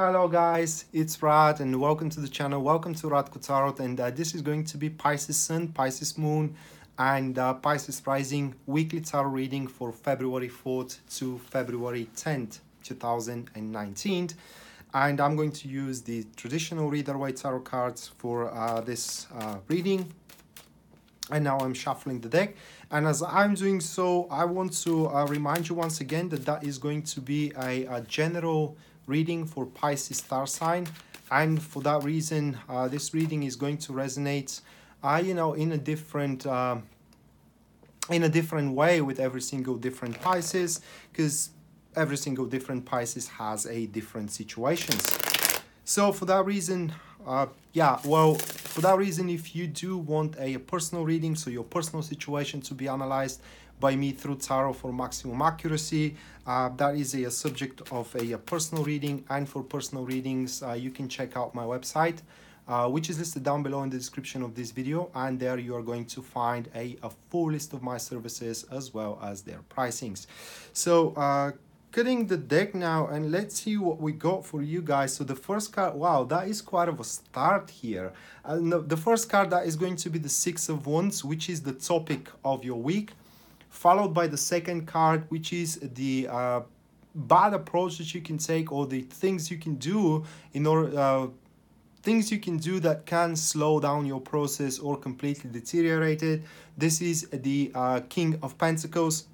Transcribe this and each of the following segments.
Hello guys, it's Rad and welcome to the channel. Welcome to Rad Tarot and uh, this is going to be Pisces Sun, Pisces Moon and uh, Pisces Rising weekly tarot reading for February 4th to February 10th, 2019. And I'm going to use the traditional Rider-Waite tarot cards for uh, this uh, reading. And now I'm shuffling the deck. And as I'm doing so, I want to uh, remind you once again that that is going to be a, a general reading for Pisces star sign. And for that reason, uh, this reading is going to resonate, uh, you know, in a different, uh, in a different way with every single different Pisces, because every single different Pisces has a different situations. So for that reason, uh, yeah, well, for that reason, if you do want a personal reading, so your personal situation to be analyzed, by me through tarot for maximum accuracy. Uh, that is a, subject of a, a, personal reading and for personal readings uh, you can check out my website uh, which is listed down below in the description of this video and there you are going to find a, a full list of my services as well as their pricings. So uh, cutting the deck now and let's see what we got for you guys. So the first card wow that is quite of a start here. And the, the first card that is going to be the six of wands which is the topic of your week followed by the second card, which is the uh, bad approach that you can take or the things you can do in order uh, things you can do that can slow down your process or completely deteriorate it. This is the uh, King of Pentacles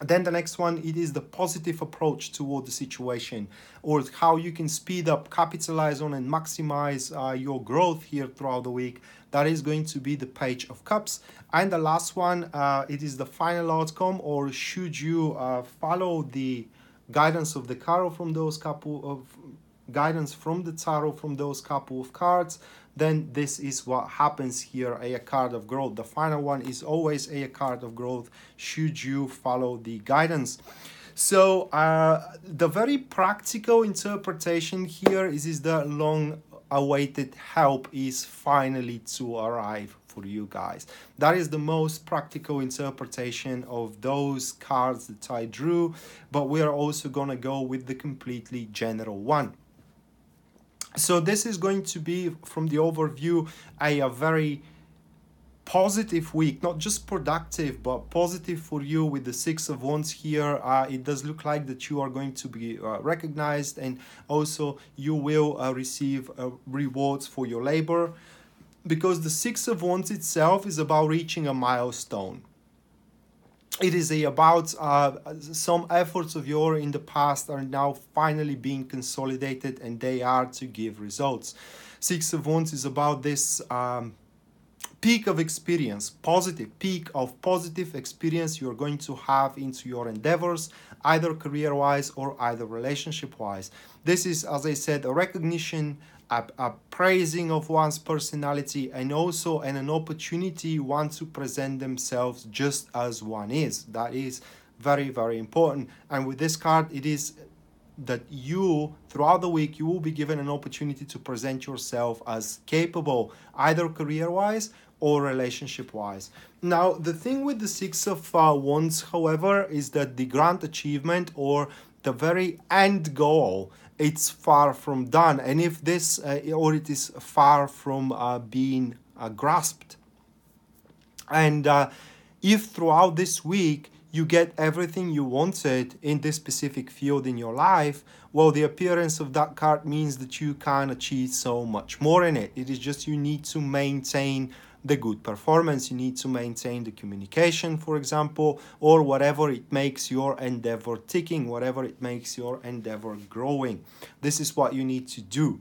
then the next one it is the positive approach toward the situation or how you can speed up capitalize on and maximize uh, your growth here throughout the week. That is going to be the page of cups. And the last one uh, it is the final outcome or should you uh, follow the guidance of the tarot from those couple of guidance from the tarot from those couple of cards then this is what happens here a card of growth the final one is always a card of growth should you follow the guidance so uh, the very practical interpretation here is, is the long awaited help is finally to arrive for you guys. That is the most practical interpretation of those cards that I drew, but we are also to go with the completely general one. So this is going to be, from the overview, a, a very positive week. Not just productive but positive for you with the six of wands here. Uh, it does look like that you are going to be uh, recognized and also you will uh, receive uh, rewards for your labor. Because the six of wands itself is about reaching a milestone it is about uh, some efforts of your in the past are now finally being consolidated and they are to give results. Six of Wands is about this um, peak of experience, positive peak of positive experience you're going to have into your endeavors, either career-wise or either relationship-wise. This is, as I said, a recognition a, a praising of one's personality and also an, an opportunity one to present themselves just as one is that is very very important and with this card it is that you throughout the week you will be given an opportunity to present yourself as capable either career wise or relationship wise now the thing with the six of uh, wands however is that the grand achievement or the very end goal it's far from done. And if this uh, or it is far from uh, being uh, grasped. And uh, if throughout this week you get everything you wanted in this specific field in your life well the appearance of that card means that you can achieve so much more in it. It is just you need to maintain the good performance. You need to maintain the communication, for example, or whatever it makes your endeavor ticking, whatever it makes your endeavor growing. This is what you need to do.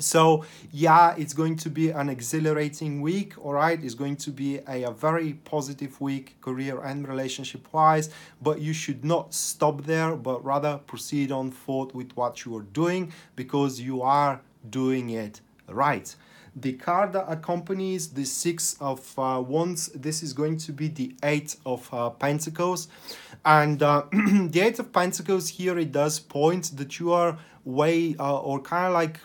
So, yeah, it's going to be an exhilarating week, all right? It's going to be a, a very positive week, career and relationship wise, but you should not stop there, but rather proceed on forward with what you are doing because you are doing it right the card that accompanies the six of uh, wands this is going to be the eight of uh, pentacles. And uh, the eight of pentacles here it does point that you are way uh, or kind of like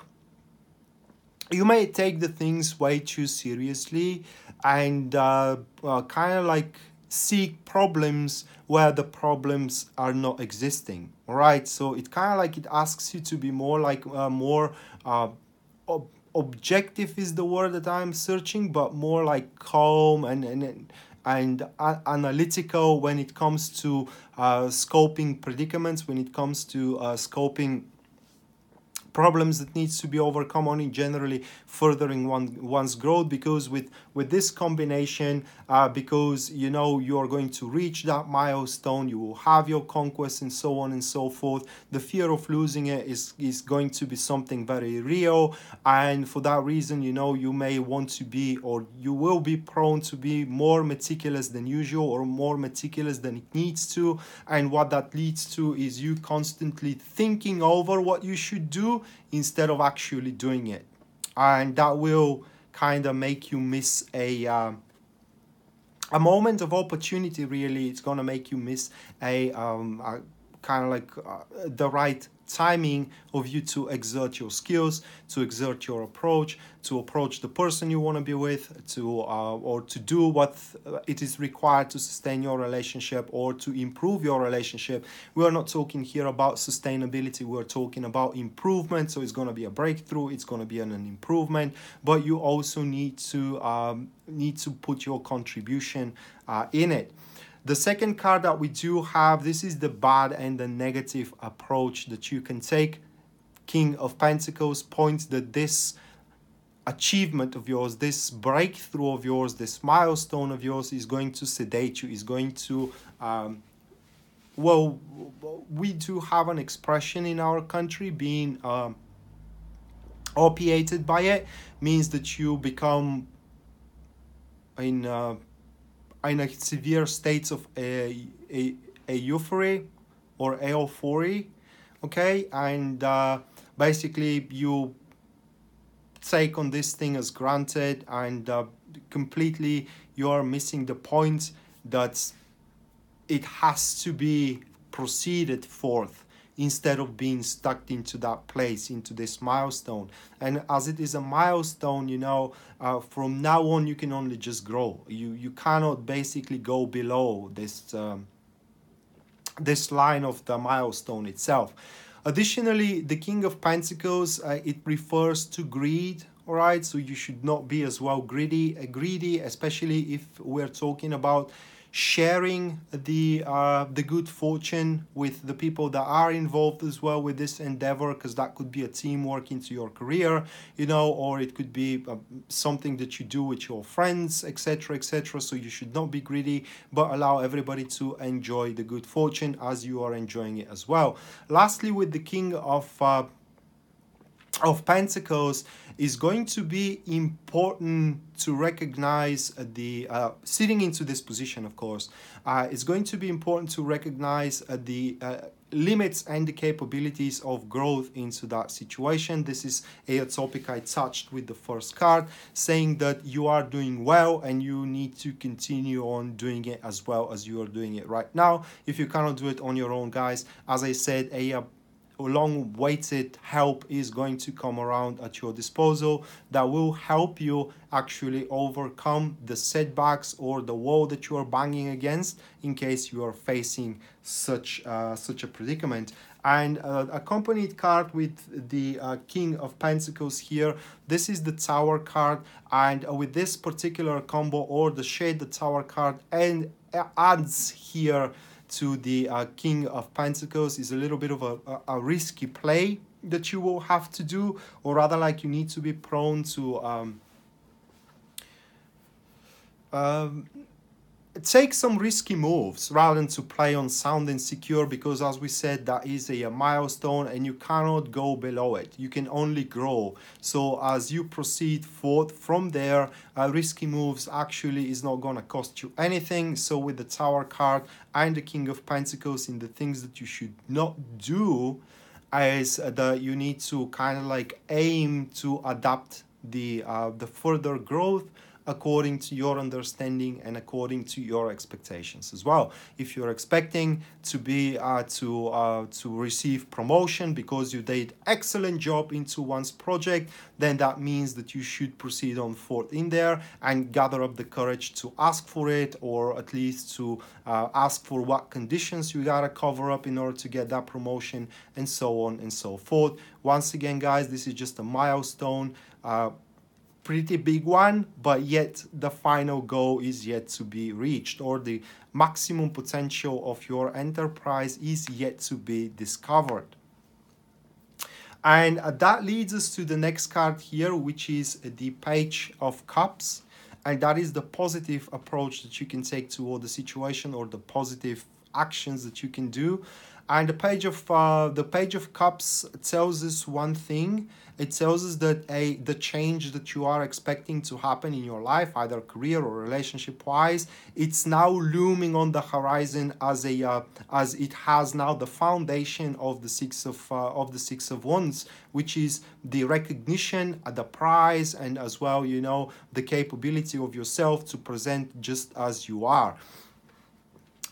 you may take the things way too seriously and uh, uh, kind of like seek problems where the problems are not existing all right so it kind of like it asks you to be more like uh, more uh, objective is the word that i'm searching but more like calm and and and analytical when it comes to uh, scoping predicaments when it comes to uh, scoping problems that needs to be overcome only generally furthering one one's growth because with with this combination uh, because you know you are going to reach that milestone you will have your conquest and so on and so forth. The fear of losing it is is going to be something very real. And for that reason you know you may want to be or you will be prone to be more meticulous than usual or more meticulous than it needs to. And what that leads to is you constantly thinking over what you should do instead of actually doing it. And that will kind of make you miss a uh, a moment of opportunity really. It's going to make you miss a, um, a kind of like uh, the right timing of you to exert your skills, to exert your approach, to approach the person you want to be with, to uh, or to do what it is required to sustain your relationship or to improve your relationship. We are not talking here about sustainability. We're talking about improvement. So it's going to be a breakthrough. It's going to be an, an improvement. But you also need to um, need to put your contribution uh, in it. The second card that we do have, this is the bad and the negative approach that you can take. King of Pentacles points that this achievement of yours, this breakthrough of yours, this milestone of yours is going to sedate you, is going to, um, well, we do have an expression in our country being um, opiated by it, means that you become in uh, in a severe states of a, a, a euphoria or euphoria okay? And uh, basically you take on this thing as granted and uh, completely you are missing the point that it has to be proceeded forth instead of being stuck into that place into this milestone. And as it is a milestone you know uh, from now on you can only just grow. You you cannot basically go below this um, this line of the milestone itself. Additionally the king of pentacles uh, it refers to greed all right? So you should not be as well greedy uh, greedy especially if we're talking about sharing the uh, the good fortune with the people that are involved as well with this endeavor because that could be a teamwork into your career you know or it could be uh, something that you do with your friends etc etc so you should not be greedy but allow everybody to enjoy the good fortune as you are enjoying it as well. Lastly with the king of uh, of Pentacles is going to be important to recognize the uh, sitting into this position of course uh, it's going to be important to recognize uh, the uh, limits and the capabilities of growth into that situation. This is a topic i touched with the first card saying that you are doing well and you need to continue on doing it as well as you are doing it right now. If you cannot do it on your own guys as i said a long waited help is going to come around at your disposal that will help you actually overcome the setbacks or the wall that you are banging against in case you are facing such uh, such a predicament. And uh, accompanied card with the uh, king of pentacles here. This is the tower card and uh, with this particular combo or the shade the tower card and uh, adds here to the uh, King of Pentacles is a little bit of a, a, a, risky play that you will have to do, or rather, like you need to be prone to um, um, take some risky moves rather than to play on sound and secure because as we said that is a, milestone and you cannot go below it. You can only grow. So as you proceed forth from there uh, risky moves actually is not going to cost you anything. So with the tower card and the king of pentacles in the things that you should not do is that you need to kind of like aim to adapt the uh, the further growth according to your understanding and according to your expectations as well. If you're expecting to be uh, to uh, to receive promotion because you did excellent job into one's project, then that means that you should proceed on forth in there and gather up the courage to ask for it or at least to uh, ask for what conditions you gotta cover up in order to get that promotion and so on and so forth. Once again, guys, this is just a milestone. Uh, pretty big one, but yet the final goal is yet to be reached, or the maximum potential of your enterprise is yet to be discovered. And that leads us to the next card here, which is the Page of Cups. And that is the positive approach that you can take toward the situation or the positive actions that you can do and the page of uh, the page of cups tells us one thing. It tells us that a the change that you are expecting to happen in your life either career or relationship wise it's now looming on the horizon as a uh, as it has now the foundation of the six of uh, of the six of wands which is the recognition the prize and as well you know the capability of yourself to present just as you are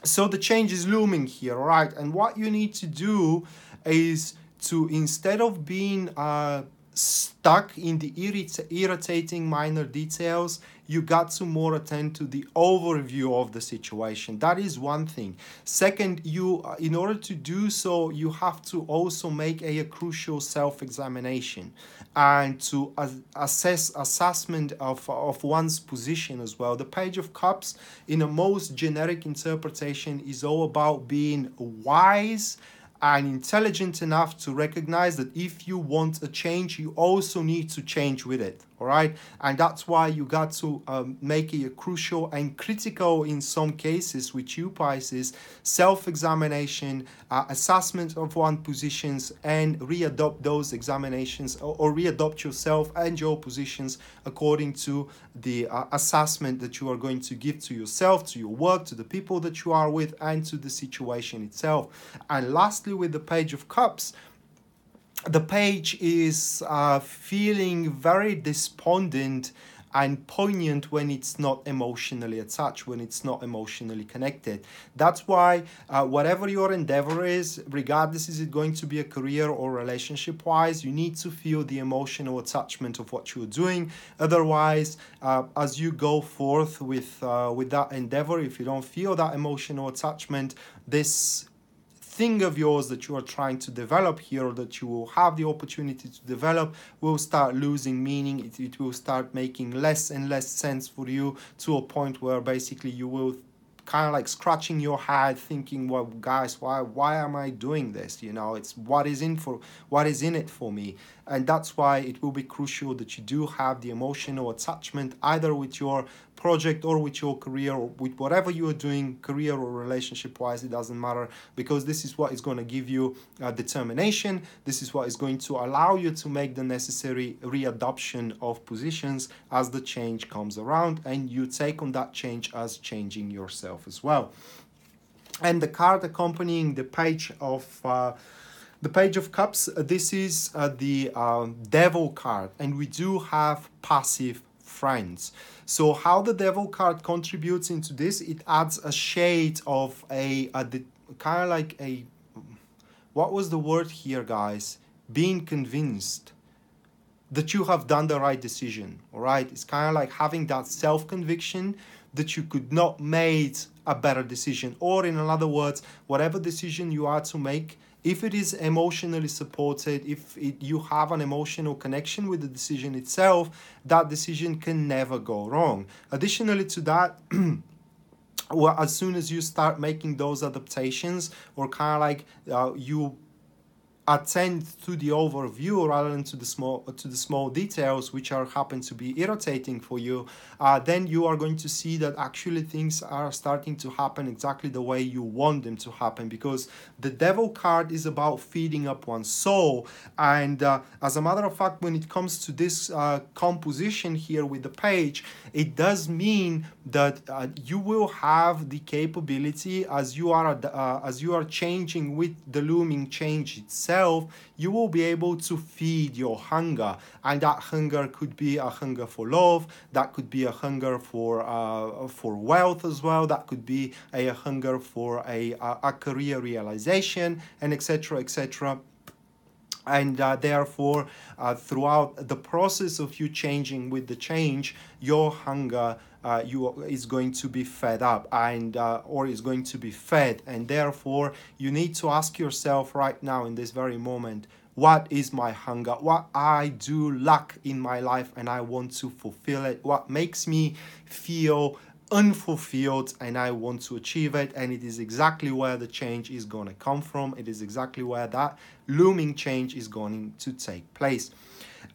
so the change is looming here right? And what you need to do is to instead of being uh, stuck in the irrit- irritating minor details you got to more attend to the overview of the situation. That is one thing. Second you uh, in order to do so you have to also make a, a crucial self-examination and to assess assessment of, of one's position as well. The page of cups in a most generic interpretation is all about being wise and intelligent enough to recognize that if you want a change, you also need to change with it all right? And that's why you got to um, make it a crucial and critical in some cases with you Pisces self-examination uh, assessment of one positions and readopt those examinations or, or readopt yourself and your positions according to the uh, assessment that you are going to give to yourself to your work to the people that you are with and to the situation itself. And lastly with the page of cups the page is uh, feeling very despondent and poignant when it's not emotionally attached, when it's not emotionally connected. That's why, uh, whatever your endeavor is, regardless is it going to be a career or relationship wise, you need to feel the emotional attachment of what you're doing. Otherwise, uh, as you go forth with uh, with that endeavor, if you don't feel that emotional attachment, this thing of yours that you are trying to develop here or that you will have the opportunity to develop will start losing meaning. It, it will start making less and less sense for you to a point where basically you will kind of like scratching your head thinking well guys why why am i doing this? You know it's what is in for what is in it for me. And that's why it will be crucial that you do have the emotional attachment either with your project or with your career or with whatever you are doing career or relationship wise it doesn't matter because this is what is going to give you uh, determination. This is what is going to allow you to make the necessary readoption of positions as the change comes around and you take on that change as changing yourself as well. And the card accompanying the page of uh, the page of cups this is uh, the uh, devil card. And we do have passive friends. So how the devil card contributes into this it adds a shade of a, a kind of like a what was the word here guys? Being convinced that you have done the right decision all right it's kind of like having that self conviction that you could not made a better decision or in other words whatever decision you are to make if it is emotionally supported, if it, you have an emotional connection with the decision itself, that decision can never go wrong. Additionally to that, well, as soon as you start making those adaptations or kind of like uh, you attend to the overview rather than to the small to the small details which are happen to be irritating for you uh, then you are going to see that actually things are starting to happen exactly the way you want them to happen because the devil card is about feeding up one's soul. And uh, as a matter of fact when it comes to this uh, composition here with the page it does mean that uh, you will have the capability as you are uh, as you are changing with the looming change itself yourself, you will be able to feed your hunger. And that hunger could be a hunger for love, that could be a hunger for uh, for wealth as well, that could be a, hunger for a, a, a career realization, and etc. etc and uh, therefore uh, throughout the process of you changing with the change your hunger uh, you is going to be fed up and uh, or is going to be fed. And therefore you need to ask yourself right now in this very moment what is my hunger? What i do lack in my life and i want to fulfill it? What makes me feel unfulfilled and I want to achieve it? And it is exactly where the change is going to come from. It is exactly where that looming change is going to take place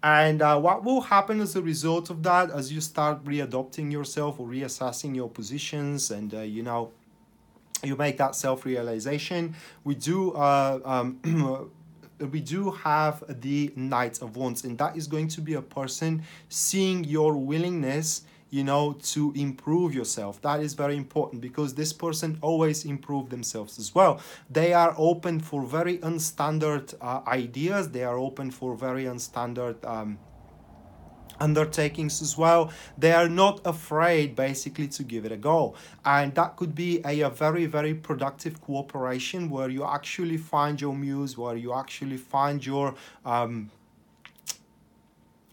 and uh, what will happen as a result of that as you start readopting yourself or reassessing your positions and uh, you know you make that self-realization we do uh, um, we do have the Knight of Wands, and that is going to be a person seeing your willingness you know to improve yourself. That is very important because this person always improve themselves as well. They are open for very unstandard uh, ideas. They are open for very unstandard um, undertakings as well. They are not afraid basically to give it a go. And that could be a, a very very productive cooperation where you actually find your muse where you actually find your um,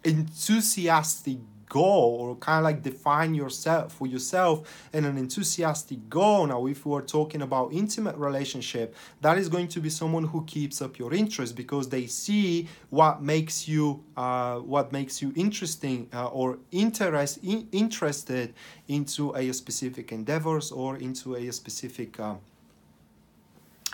enthusiastic goal or kind of like define yourself for yourself in an enthusiastic goal. Now if we're talking about intimate relationship that is going to be someone who keeps up your interest because they see what makes you uh, what makes you interesting uh, or interest in, interested into a specific endeavors or into a specific uh,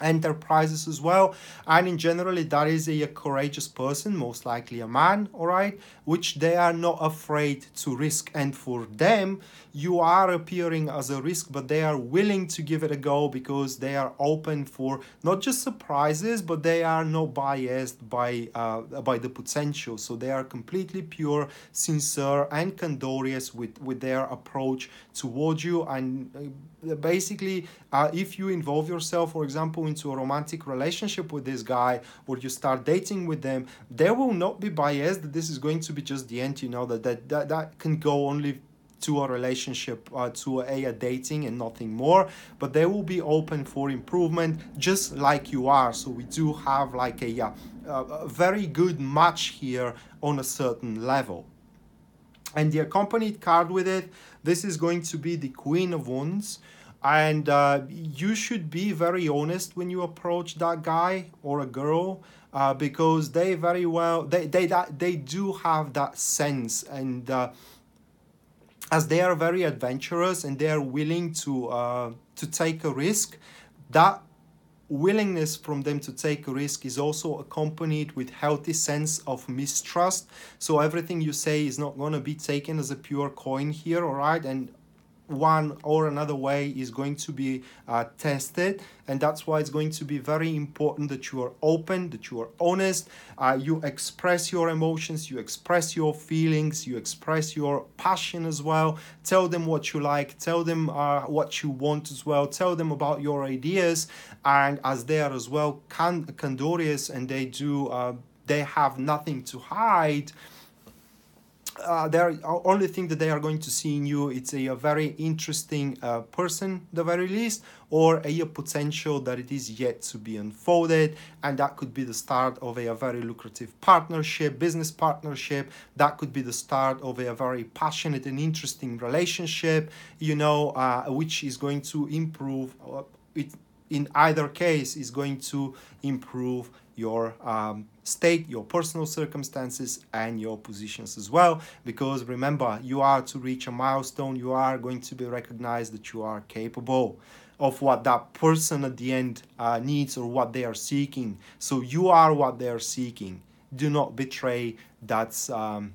enterprises as well. And in generally that is a, a, courageous person most likely a man all right? Which they are not afraid to risk. And for them you are appearing as a risk but they are willing to give it a go because they are open for not just surprises but they are not biased by uh, by the potential. So they are completely pure sincere and candorious with with their approach towards you. And uh, basically uh, if you involve yourself for example into a romantic relationship with this guy or you start dating with them, they will not be biased that this is going to be just the end, you know, that that, that, that can go only to a relationship uh, to a, a, dating and nothing more. But they will be open for improvement just like you are. So we do have like a, a, a very good match here on a certain level. And the accompanied card with it this is going to be the queen of wands and uh, you should be very honest when you approach that guy or a girl uh, because they very well they they that they do have that sense. And uh, as they are very adventurous and they are willing to uh, to take a risk that willingness from them to take a risk is also accompanied with healthy sense of mistrust. So everything you say is not going to be taken as a pure coin here all right? And one or another way is going to be uh, tested and that's why it's going to be very important that you are open that you are honest uh, you express your emotions you express your feelings you express your passion as well. Tell them what you like tell them uh, what you want as well tell them about your ideas and as they are as well can candorious and they do uh, they have nothing to hide uh, the only thing that they are going to see in you it's a, a very interesting uh, person the very least or a, a, potential that it is yet to be unfolded and that could be the start of a, a very lucrative partnership business partnership. That could be the start of a, very passionate and interesting relationship you know uh, which is going to improve uh, it in either case is going to improve your um, state, your personal circumstances, and your positions as well. Because remember, you are to reach a milestone, you are going to be recognized that you are capable of what that person at the end uh, needs or what they are seeking. So you are what they are seeking. Do not betray that's um,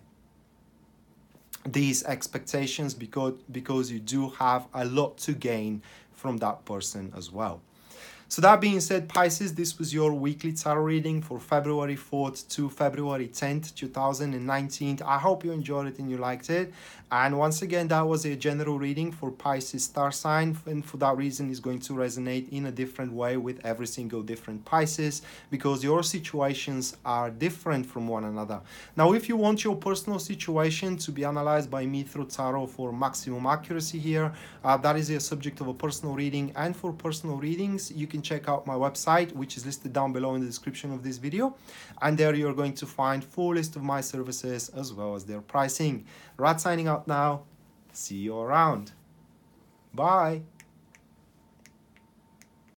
these expectations because because you do have a lot to gain from that person as well. So that being said, Pisces, this was your weekly tarot reading for February 4th to February 10th, 2019. I hope you enjoyed it and you liked it. And once again, that was a general reading for Pisces star sign. And for that reason, is going to resonate in a different way with every single different Pisces because your situations are different from one another. Now, if you want your personal situation to be analyzed by me through tarot for maximum accuracy here, uh, that is a subject of a personal reading. And for personal readings, you can can check out my website, which is listed down below in the description of this video. And there you're going to find full list of my services as well as their pricing. Rad signing out now. See you around. Bye.